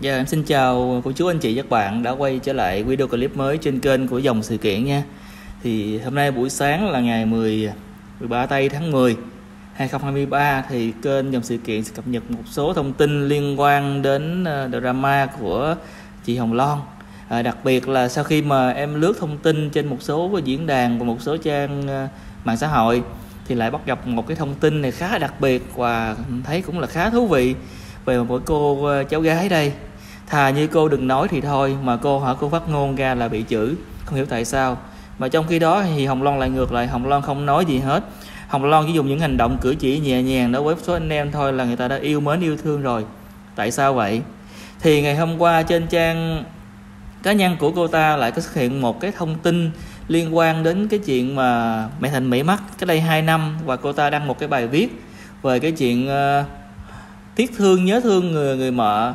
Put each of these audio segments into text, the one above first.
Dạ em xin chào cô chú anh chị các bạn đã quay trở lại video clip mới trên kênh của dòng sự kiện nha. Thì hôm nay buổi sáng là ngày 10 13 tây tháng 10 2023 thì kênh dòng sự kiện sẽ cập nhật một số thông tin liên quan đến ờ, drama của chị Hồng Loan. À, đặc biệt là sau khi mà em lướt thông tin trên một số diễn đàn và một số trang ờ, mạng xã hội thì lại bắt gặp một cái thông tin này khá đặc biệt và thấy cũng là khá thú vị về một cô ờ, cháu gái đây. Thà như cô đừng nói thì thôi mà cô hỏi cô phát ngôn ra là bị chửi. Không hiểu tại sao. Mà trong khi đó thì hồng loan lại ngược lại hồng loan không nói gì hết. Hồng loan chỉ dùng những hành động cử chỉ nhẹ nhàng đối với số anh em thôi là người ta đã yêu mến yêu thương rồi. Tại sao vậy? Thì ngày hôm qua trên trang cá nhân của cô ta lại có xuất hiện một cái thông tin liên quan đến cái chuyện mà mẹ thành mỹ mất cách đây 2 năm và cô ta đăng một cái bài viết về cái chuyện uh, tiếc thương, nhớ thương người người mợ.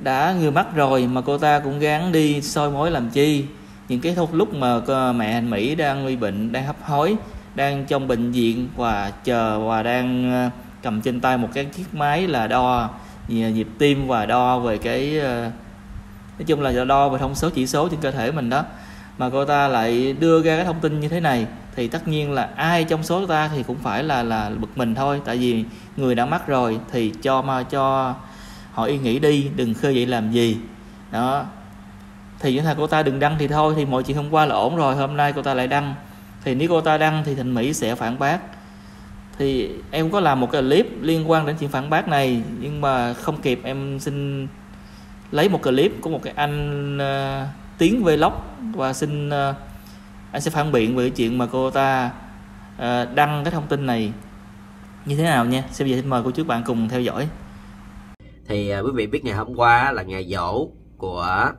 Đã người mất rồi mà cô ta cũng gắng đi soi mối làm chi. Những cái lúc mà mẹ anh mỹ đang nguy bệnh, đang hấp hối, đang trong bệnh viện và chờ và đang ờ, cầm trên tay một cái chiếc máy là đo nhịp tim và đo về cái ờ, nói chung là đo về thông số chỉ số trên cơ thể mình đó. Mà cô ta lại đưa ra cái thông tin như thế này thì tất nhiên là ai trong số ta thì cũng phải là là bực mình thôi. Tại vì người đã mắc rồi thì cho mà cho họ yên nghỉ đi đừng khơi dậy làm gì. Đó. Thì những thằng cô ta đừng đăng thì thôi thì mọi chuyện hôm qua là ổn rồi hôm nay cô ta lại đăng. Thì nếu cô ta đăng thì Thịnh mỹ sẽ phản bác. Thì em có làm một cái clip liên quan đến chuyện phản bác này nhưng mà không kịp em xin lấy một clip của một cái anh uh, tiếng vlog và xin uh, anh sẽ phản biện về cái chuyện mà cô ta ờ, đăng cái thông tin này như thế nào nha. Xin giờ xin mời cô chú bạn cùng theo dõi. Thì à, quý vị biết ngày hôm qua là ngày dỗ của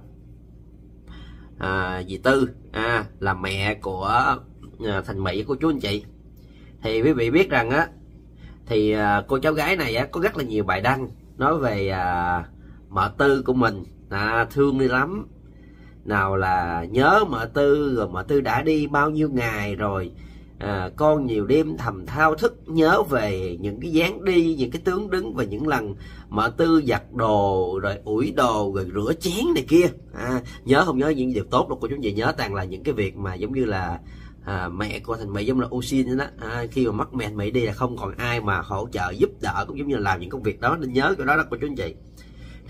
à, dì tư à, là mẹ của à, thành mỹ của chú anh chị. Thì quý vị biết rằng á thì à, cô cháu gái này á có rất là nhiều bài đăng nói về à, mợ tư của mình. À, thương đi lắm nào là nhớ mợ tư rồi mợ tư đã đi bao nhiêu ngày rồi à, con nhiều đêm thầm thao thức nhớ về những cái dáng đi những cái tướng đứng và những lần mợ tư giặt đồ rồi ủi đồ rồi rửa chén này kia. À, nhớ không nhớ những điều tốt đâu cô chú gì nhớ toàn là những cái việc mà giống như là à, mẹ của thành mỹ giống là oxin đó. À, khi mà mất mẹ thành mỹ đi là không còn ai mà hỗ trợ giúp đỡ cũng giống như là làm những công việc đó. Nên nhớ cái đó đó cô chú anh chị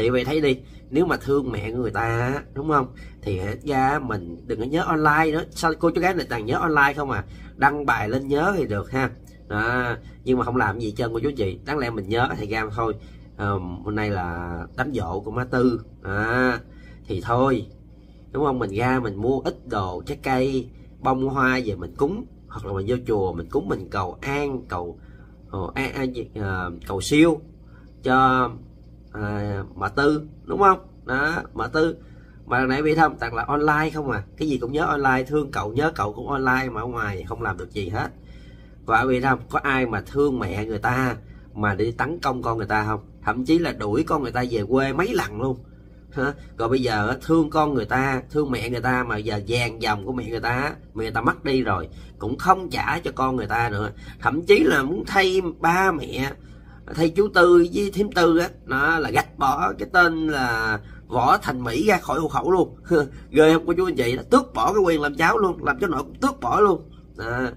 thì vậy thấy đi nếu mà thương mẹ người ta đúng không? Thì hết ra mình đừng có nhớ online nữa. Sao cô chú gái này toàn nhớ online không à? Đăng bài lên nhớ thì được ha. À, nhưng mà không làm gì trơn cô chú chị. Đáng lẽ mình nhớ thì ra thôi. À, hôm nay là đám dỗ của má tư. À, thì thôi. Đúng không? Mình ra mình mua ít đồ trái cây bông hoa về mình cúng. Hoặc là mình vô chùa mình cúng mình cầu an cầu uh, an, an, uh, cầu siêu cho à, mã tư đúng không? Đó mã tư. Mà lần nãy bị thâm, tặng là online không à? Cái gì cũng nhớ online thương cậu nhớ cậu cũng online mà ở ngoài không làm được gì hết. Và bị thông có ai mà thương mẹ người ta mà đi tấn công con người ta không? Thậm chí là đuổi con người ta về quê mấy lần luôn. Hả? rồi bây giờ thương con người ta thương mẹ người ta mà giờ vàng dòng của mẹ người ta mẹ người ta mất đi rồi cũng không trả cho con người ta nữa. Thậm chí là muốn thay ba mẹ thầy chú tư với thím tư á nó là gạch bỏ cái tên là võ thành mỹ ra khỏi hộ khẩu luôn. Ghê không cô chú anh chị là tước bỏ cái quyền làm cháu luôn làm cho nội cũng tước bỏ luôn. À,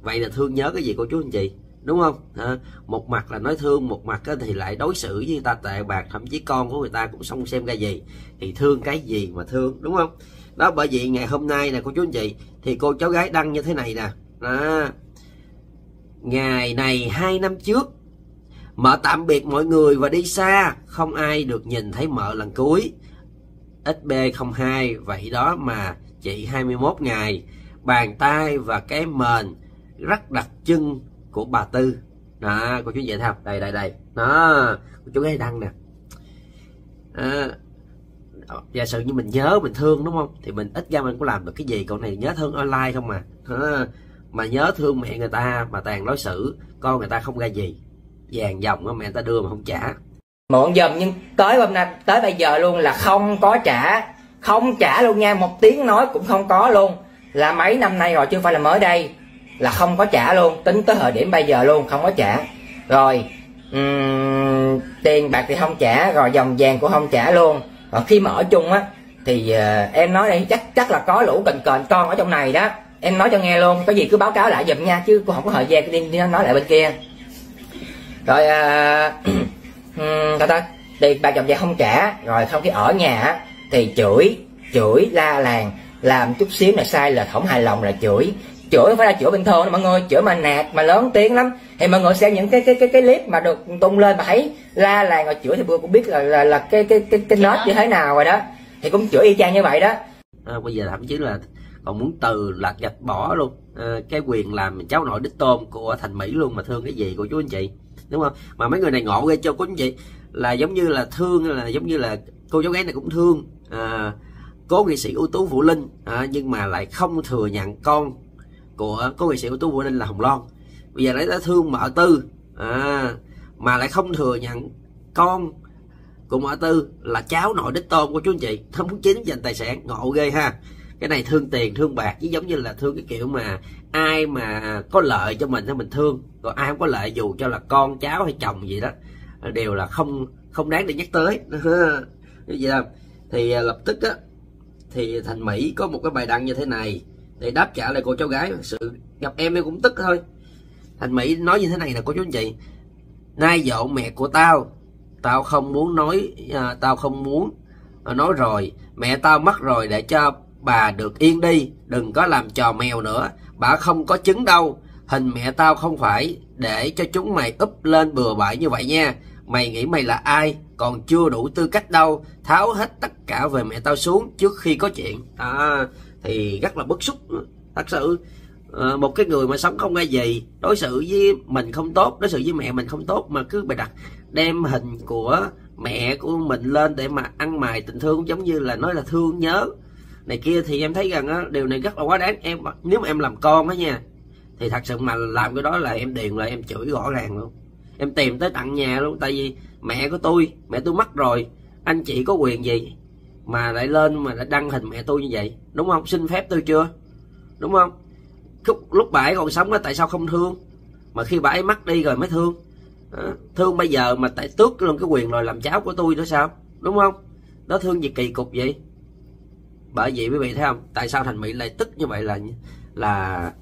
vậy là thương nhớ cái gì cô chú anh chị đúng không? À, một mặt là nói thương một mặt thì lại đối xử với người ta tệ bạc thậm chí con của người ta cũng không xem ra gì. Thì thương cái gì mà thương đúng không? Đó bởi vì ngày hôm nay nè cô chú anh chị thì cô cháu gái đăng như thế này nè. À, ngày này hai năm trước Mợ tạm biệt mọi người và đi xa, không ai được nhìn thấy mợ lần cuối. SB02, vậy đó mà chị 21 ngày, bàn tay và cái mền rất đặc trưng của bà Tư. Đó, cô chú vậy không? Đây đây đây. Đó, cô chú ấy đăng nè. À, giả sử như mình nhớ mình thương đúng không thì mình ít ra mình cũng làm được cái gì còn này nhớ thương online không mà à, mà nhớ thương mẹ người ta mà tàn đối xử con người ta không ra gì vàng dòng á mẹ ta đưa mà không trả. Mượn dùm nhưng tới hôm nay tới bây giờ luôn là không có trả. Không trả luôn nha một tiếng nói cũng không có luôn. Là mấy năm nay rồi chứ không phải là mới đây. Là không có trả luôn tính tới thời điểm bây giờ luôn không có trả. Rồi um, tiền bạc thì không trả rồi dòng vàng cũng không trả luôn. Rồi khi mà ở chung á thì uh, em nói đây chắc chắc là có lũ cần cờn con ở trong này đó. Em nói cho nghe luôn có gì cứ báo cáo lại giùm nha chứ cô không có thời gian đi, đi nói lại bên kia rồi thôi thôi tiền bạc dòng vàng không trả rồi không khi ở nhà thì chửi chửi la làng làm chút xíu là sai là không hài lòng là chửi. Chửi phải là chửi bình thường mọi người chửi mà nạt mà lớn tiếng lắm. Thì mọi người xem những cái cái cái cái clip mà được tung lên mà thấy la làng rồi chửi thì vừa cũng biết là là, là cái cái cái cái nết như thế nào rồi đó. Thì cũng chửi y chang như vậy đó. À, bây giờ thậm chí là còn muốn từ là gạch bỏ luôn. À, cái quyền làm cháu nội đích tôn của thành mỹ luôn mà thương cái gì của chú anh chị? Đúng không? Mà mấy người này ngộ ghê cho cô như chị là giống như là thương là giống như là cô cháu gái này cũng thương à, cố nghệ sĩ ưu tú vũ linh à, nhưng mà lại không thừa nhận con của cố nghệ sĩ ưu tú vũ linh là hồng loan. Bây giờ lấy đã thương mợ tư à, mà lại không thừa nhận con của mợ tư là cháu nội đích tôn của chú anh chị. Thâm muốn chính dành tài sản ngộ ghê ha. Cái này thương tiền thương bạc chứ giống như là thương cái kiểu mà ai mà có lợi cho mình thì mình thương. Còn ai không có lợi dù cho là con cháu hay chồng gì đó đều là không không đáng để nhắc tới. Vậy là thì à, lập tức á thì thành mỹ có một cái bài đăng như thế này. Để đáp trả lại cô cháu gái sự gặp em em cũng tức thôi. Thành mỹ nói như thế này là cô chú anh chị. Nay dậu mẹ của tao tao không muốn nói à, tao không muốn à, nói rồi. Mẹ tao mất rồi để cho bà được yên đi đừng có làm trò mèo nữa bà không có trứng đâu. Hình mẹ tao không phải để cho chúng mày úp lên bừa bãi như vậy nha. Mày nghĩ mày là ai? Còn chưa đủ tư cách đâu. Tháo hết tất cả về mẹ tao xuống trước khi có chuyện. À, thì rất là bức xúc thật sự. À, một cái người mà sống không ai gì đối xử với mình không tốt đối xử với mẹ mình không tốt mà cứ bày đặt đem hình của mẹ của mình lên để mà ăn mài tình thương giống như là nói là thương nhớ này kia thì em thấy rằng á, điều này rất là quá đáng. Em nếu mà em làm con đó nha thì thật sự mà làm cái đó là em điền là em chửi rõ ràng luôn. Em tìm tới tận nhà luôn tại vì mẹ của tôi mẹ tôi mất rồi anh chị có quyền gì mà lại lên mà lại đăng hình mẹ tôi như vậy? Đúng không? Xin phép tôi chưa? Đúng không? Lúc, lúc bà ấy còn sống á tại sao không thương? Mà khi bà ấy mất đi rồi mới thương. À, thương bây giờ mà tại tước luôn cái quyền rồi làm cháu của tôi nữa sao? Đúng không? Đó thương gì kỳ cục vậy? Bởi vậy quý vị thấy không? Tại sao thành mỹ lại tức như vậy là là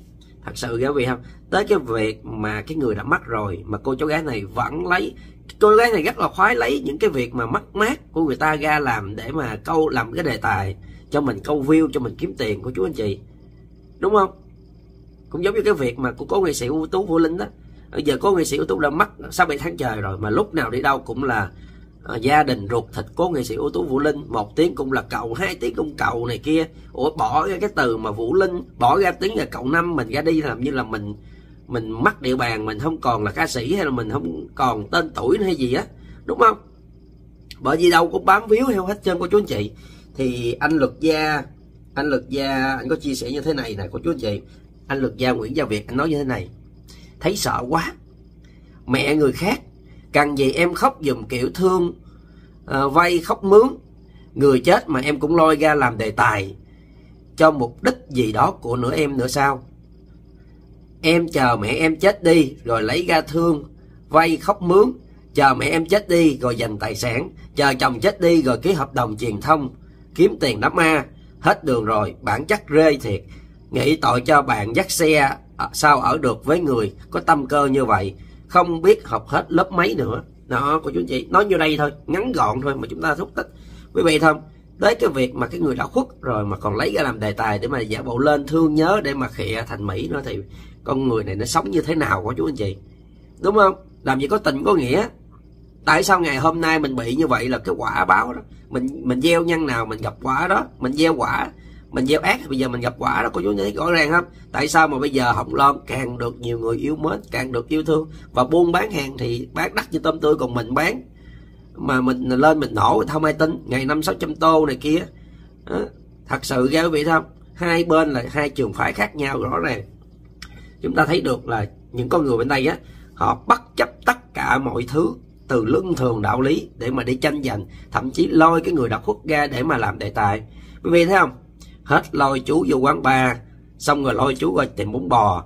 thật sự quý vị không? Tới cái việc mà cái người đã mất rồi mà cô cháu gái này vẫn lấy, cô gái này rất là khoái lấy những cái việc mà mất mát của người ta ra làm để mà câu, làm cái đề tài cho mình, câu view, cho mình kiếm tiền của chú anh chị. Đúng không? Cũng giống như cái việc mà của cô nghệ sĩ ưu tú vũ linh đó. Bây giờ có nghệ sĩ ưu tú đã mất sau bảy tháng trời rồi mà lúc nào đi đâu cũng là à, gia đình ruột thịt cố nghệ sĩ ưu tú vũ linh. Một tiếng cũng là cậu hai tiếng cũng cậu này kia. Ủa bỏ ra cái từ mà vũ linh bỏ ra tiếng là cậu năm mình ra đi làm như là mình mình mất địa bàn mình không còn là ca sĩ hay là mình không còn tên tuổi hay gì á đúng không? Bởi vì đâu cũng bám víu heo hết trơn cô chú anh chị. Thì anh luật gia anh luật gia anh có chia sẻ như thế này nè cô chú anh chị. Anh luật gia nguyễn gia việt anh nói như thế này. Thấy sợ quá. Mẹ người khác cần gì em khóc dùm kiểu thương à, vay khóc mướn. Người chết mà em cũng lôi ra làm đề tài cho mục đích gì đó của nửa em nữa sao. Em chờ mẹ em chết đi rồi lấy ra thương vay khóc mướn. Chờ mẹ em chết đi rồi dành tài sản. Chờ chồng chết đi rồi ký hợp đồng truyền thông kiếm tiền đám ma. Hết đường rồi bản chất rê thiệt. Nghĩ tội cho bạn dắt xe ờ, sao ở được với người có tâm cơ như vậy? Không biết học hết lớp mấy nữa. Đó của chú anh chị, nói như đây thôi, ngắn gọn thôi mà chúng ta xúc tích quý vị không tới cái việc mà cái người đã khuất rồi mà còn lấy ra làm đề tài để mà giả bộ lên thương nhớ để mà khịa thành mỹ nó thì con người này nó sống như thế nào của chú anh chị? Đúng không? Làm gì có tình có nghĩa. Tại sao ngày hôm nay mình bị như vậy là cái quả báo đó? Mình mình gieo nhân nào, mình gặp quả đó, mình gieo quả mình gieo ác bây giờ mình gặp quả đó có chú thấy rõ ràng không tại sao mà bây giờ hồng loan càng được nhiều người yêu mến, càng được yêu thương? Và buôn bán hàng thì bán đắt như tôm tươi, còn mình bán. Mà mình lên mình nổ không ai tin. Ngày năm sáu trăm tô này kia. Đó. thật sự ra quý vị không? Hai bên là hai trường phái khác nhau rõ ràng. Chúng ta thấy được là những con người bên đây á, họ bất chấp tất cả mọi thứ, từ lương thường đạo lý để mà đi tranh giành, thậm chí lôi cái người đọc khuất ra để mà làm đề tài. Quý vị thấy không? Hết lôi chú vô quán bar xong rồi lôi chú qua tiệm bún bò.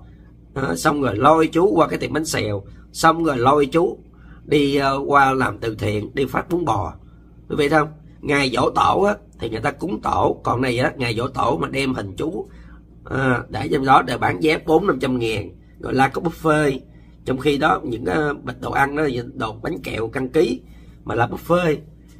Xong rồi lôi chú qua cái tiệm bánh xèo xong rồi lôi chú đi uh, qua làm từ thiện đi phát bún bò. Quý vị thấy không? Ngày dỗ tổ á thì người ta cúng tổ. Còn này á ngày dỗ tổ mà đem hình chú à, để trong đó để bán vé bốn năm trăm ngàn gọi là có buffet. Trong khi đó những cái bịch đồ ăn đó đồ bánh kẹo căn ký mà là buffet.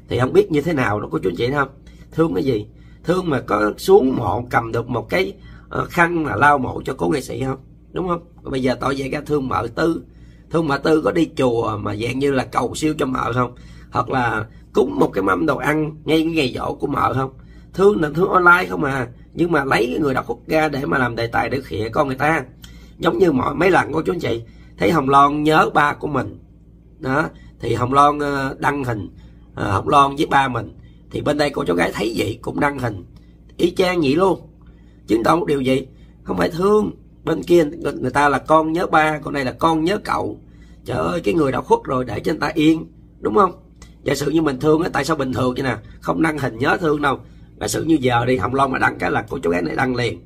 Thì không biết như thế nào nó có chú chị không? Thương cái gì? Thương mà có xuống mộ cầm được một cái ờ, khăn là lau mộ cho cố nghệ sĩ không? Đúng không? Bây giờ tội vậy ra thương mợ tư. Thương mợ tư có đi chùa mà dạng như là cầu siêu cho mợ không? Hoặc là cúng một cái mâm đồ ăn ngay cái ngày dỗ của mợ không? Thương là thương online không à nhưng mà lấy người đọc hút ra để mà làm đề tài để khịa con người ta. Giống như mọi, mấy lần cô chú anh chị, thấy hồng loan nhớ ba của mình. Đó, thì hồng loan ờ, đăng hình ờ, hồng loan với ba mình thì bên đây cô cháu gái thấy vậy cũng đăng hình. Y chang vậy luôn. Chứng tỏ một điều gì? Không phải thương. Bên kia người ta là con nhớ ba con này là con nhớ cậu. Trời ơi cái người đã khuất rồi để cho người ta yên. Đúng không? Giả sử như mình thương á tại sao bình thường vậy nè? Không đăng hình nhớ thương đâu. Giả sử như giờ đi hồng long mà đăng cái là cô cháu gái này đăng liền.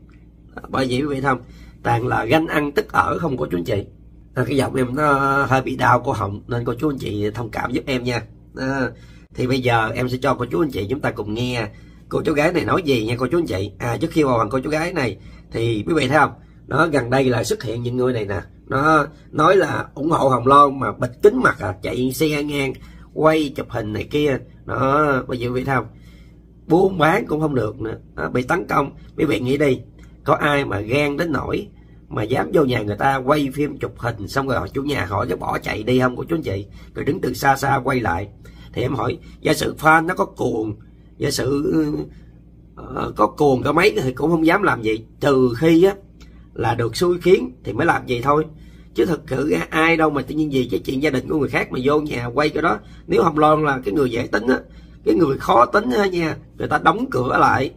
À, bởi vậy quý vị không? Toàn là ganh ăn tức ở không có chú anh chị. À, cái giọng em nó hơi bị đau cô họng nên cô chú anh chị thông cảm giúp em nha. À, thì bây giờ em sẽ cho cô chú anh chị chúng ta cùng nghe cô chú gái này nói gì nha cô chú anh chị. À trước khi vào bằng cô chú gái này thì quý vị thấy không? Nó gần đây là xuất hiện những người này nè. Nó nói là ủng hộ hồng loan mà bịt kính mặt à chạy xe ngang quay chụp hình này kia. Nó bây giờ quý vị thấy không? Buôn bán cũng không được nữa. Đó, bị tấn công. Quý vị nghĩ đi có ai mà ghen đến nỗi mà dám vô nhà người ta quay phim chụp hình xong rồi chủ nhà họ cứ bỏ chạy đi không của chú anh chị? Rồi đứng từ xa xa quay lại thì em hỏi giả sử fan nó có cuồng giả sử uh, có cuồng cả mấy thì cũng không dám làm gì trừ khi á là được xui khiến thì mới làm gì thôi. Chứ thực sự ai đâu mà tự nhiên gì cái chuyện gia đình của người khác mà vô nhà quay cái đó. Nếu không loan là cái người dễ tính á cái người khó tính á nha người ta đóng cửa lại.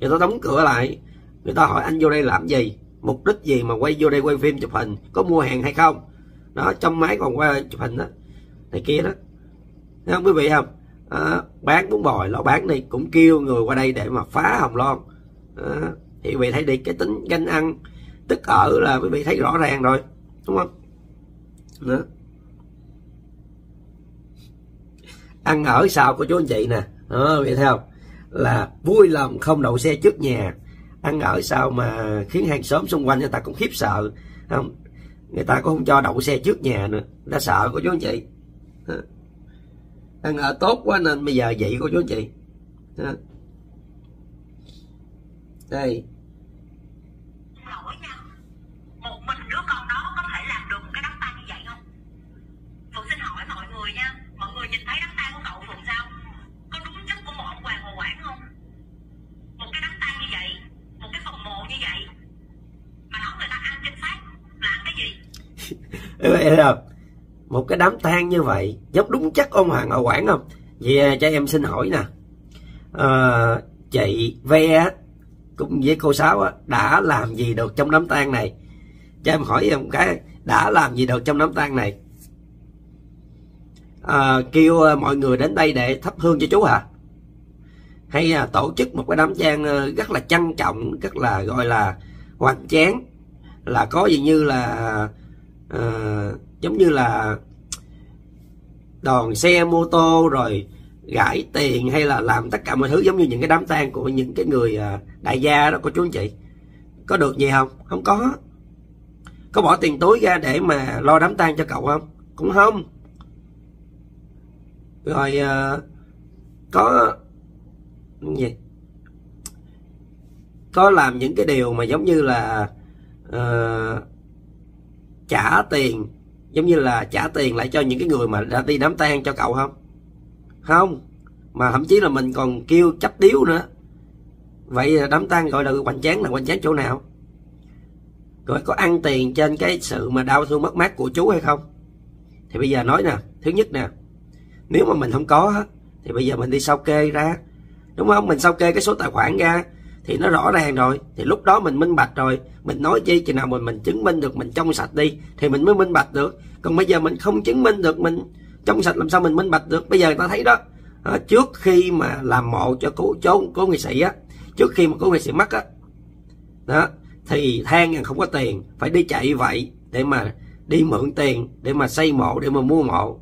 Người ta đóng cửa lại người ta hỏi anh vô đây làm gì mục đích gì mà quay vô đây quay phim chụp hình có mua hàng hay không? Đó trong máy còn qua chụp hình đó này kia đó. Thấy không? Quý vị không? À, bán bún bòi lo bán đi cũng kêu người qua đây để mà phá hồng loan à, ờ, thì quý vị thấy đi cái tính ganh ăn tức ở là quý vị thấy rõ ràng rồi đúng không? Đó. ăn ở sao của chú anh chị nè. Ờ, Đó, vậy thấy không? Là vui lòng không đậu xe trước nhà. Ăn ở sao mà khiến hàng xóm xung quanh người ta cũng khiếp sợ không? Người ta cũng không cho đậu xe trước nhà nữa. Đã sợ của chú anh chị ăn ở tốt quá nên bây giờ vậy của chú anh chị. Đây. Vậy không một cái đám tang như vậy giống đúng chắc ông hoàng ở quảng không? Vậy à, cho em xin hỏi nè. À, chị ve cũng với cô sáu á, đã làm gì được trong đám tang này? Cho em hỏi em cái đã làm gì được trong đám tang này? Ờ, à, kêu mọi người đến đây để thắp hương cho chú hả? Hay à, tổ chức một cái đám tang à, rất là trang trọng rất là gọi là hoành tráng là có gì như là uh, giống như là đòn xe mô tô rồi gãi tiền hay là làm tất cả mọi thứ giống như những cái đám tang của những cái người uh, đại gia đó cô chú anh chị. Có được gì không? Không có. Có bỏ tiền túi ra để mà lo đám tang cho cậu không? Cũng không. Rồi uh, có gì? Có làm những cái điều mà giống như là uh, trả tiền, giống như là trả tiền lại cho những cái người mà đã đi đám tang cho cậu không? Không, mà thậm chí là mình còn kêu chấp điếu nữa. Vậy đám tang gọi là hoành tráng là hoành tráng chỗ nào? Rồi có ăn tiền trên cái sự mà đau thương mất mát của chú hay không? Thì bây giờ nói nè, thứ nhất nè, nếu mà mình không có thì bây giờ mình đi sao kê ra? Đúng không? Mình sao kê cái số tài khoản ra? Thì nó rõ ràng rồi. Thì lúc đó mình minh bạch rồi. Mình nói chi chừng nào mình mình chứng minh được mình trong sạch đi thì mình mới minh bạch được. Còn bây giờ mình không chứng minh được mình trong sạch làm sao mình minh bạch được? Bây giờ người ta thấy đó à, trước khi mà làm mộ cho cố chốn cố nghệ sĩ á trước khi mà cố nghệ sĩ mất á đó thì than không có tiền phải đi chạy vậy để mà đi mượn tiền để mà xây mộ để mà mua mộ.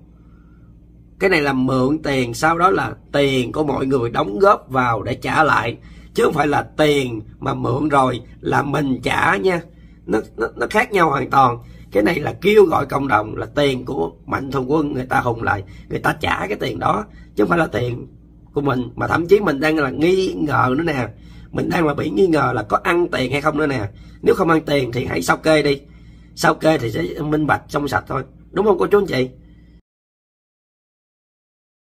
Cái này là mượn tiền sau đó là tiền của mọi người đóng góp vào để trả lại chứ không phải là tiền mà mượn rồi là mình trả nha. Nó nó, nó khác nhau hoàn toàn. Cái này là kêu gọi cộng đồng là tiền của mạnh thường quân người ta hùng lại người ta trả cái tiền đó. Chứ không phải là tiền của mình mà thậm chí mình đang là nghi ngờ nữa nè. Mình đang là bị nghi ngờ là có ăn tiền hay không nữa nè. Nếu không ăn tiền thì hãy sao kê đi. Sao kê thì sẽ minh bạch trong sạch thôi. Đúng không cô chú anh chị?